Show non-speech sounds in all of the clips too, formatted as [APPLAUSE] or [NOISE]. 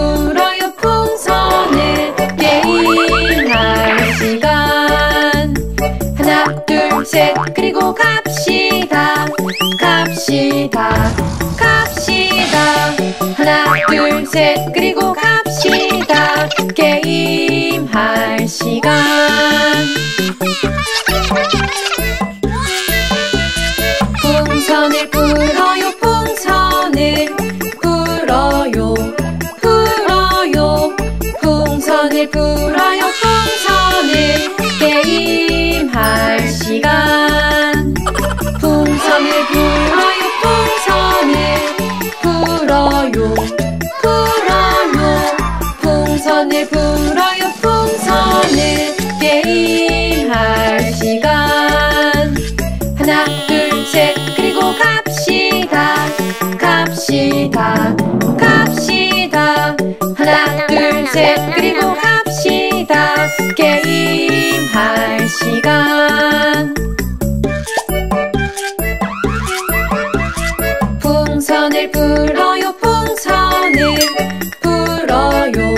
불어요 풍선을 게임할 시간. 하나 둘 셋 그리고 갑시다. 갑시다 갑시다. 하나 둘 셋 그리고 갑시다. 게임할 시간 갑시다. 갑시다. 하나 둘 셋. 그리고 갑시다. 게임할 시간. 풍선을 불어요 풍선을 불어요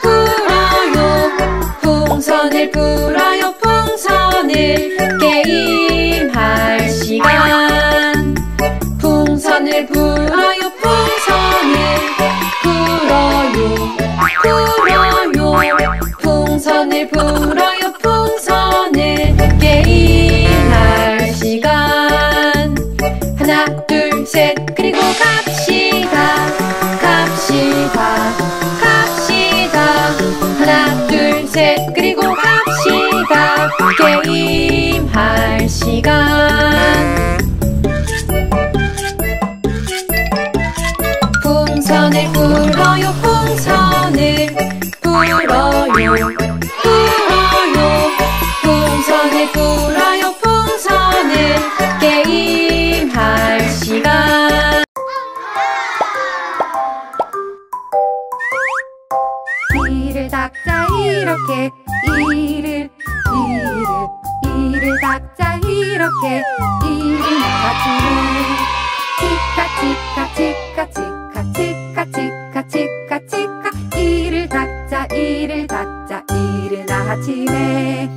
불어요. 풍선을 불어요 풍선을 게임할 시간. 풍선을 불어 불어요 풍선을 게임할 시간. 하나 둘 셋 그리고 갑시다. 갑시다. 갑시다. 하나 둘 셋 그리고 갑시다. 게임할 시간 손을 닦자 이렇게 이름 맞추네 치카 치카 치카 치카 치카 치카 치카 이를 닦자 이를 닦자 이른 아침에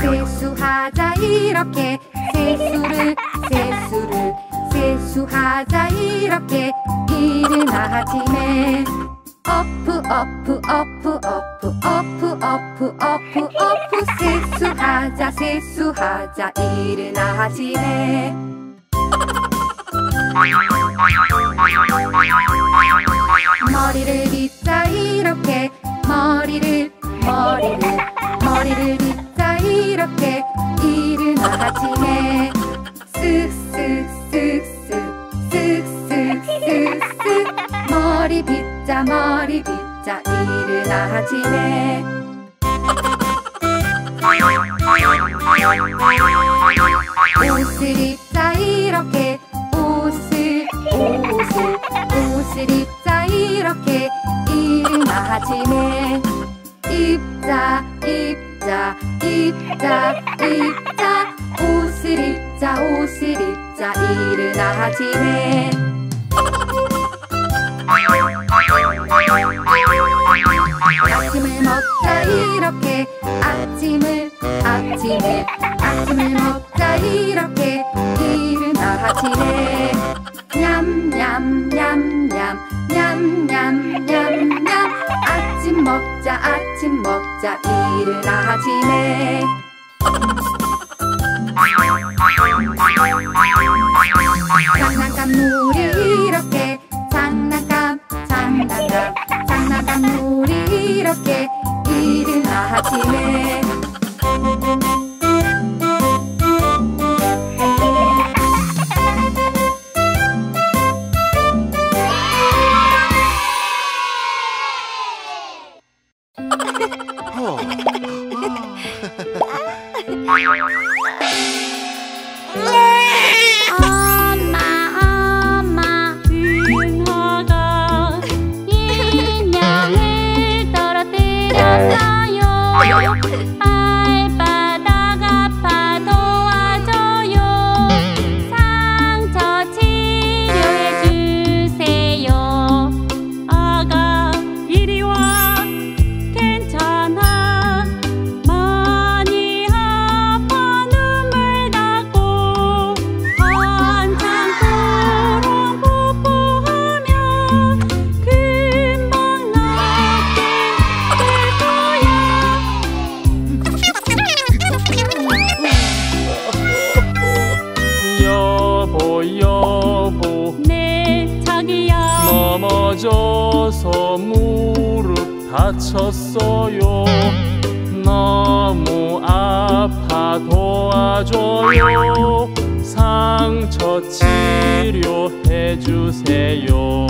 세수하자 이렇게 세수를 세수를 세수하자 이렇게 이른 아침에 어프 어프 어프 어프 어프 어프 어프 어프 세수하자 세수하자 일은 아침에 [LAUGHS] 입자 옷을 입자 일은 아침에 아침을 먹자 이렇게. 아침을 아침을 아침을 먹자 이렇게. 일은 아침에 냠냠냠냠. 냠냠냠냠. 아침 먹자 아침 먹자. 일은 아침에 장난감 놀이 이렇게 장난감 장난감 장난감 놀이 이렇게 일은 아침에 여 넘어져서 무릎 다쳤어요. 너무 아파 도와줘요. 상처 치료해 주세요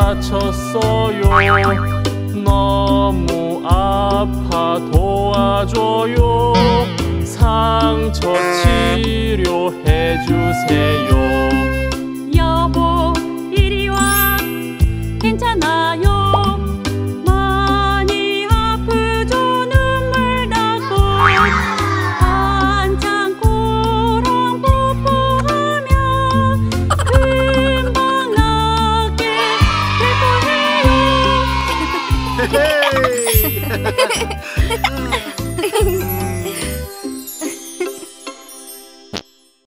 다쳤어요. 너무 아파 도와줘요. 상처 치료해주세요. 여보 이리 와. 괜찮아요?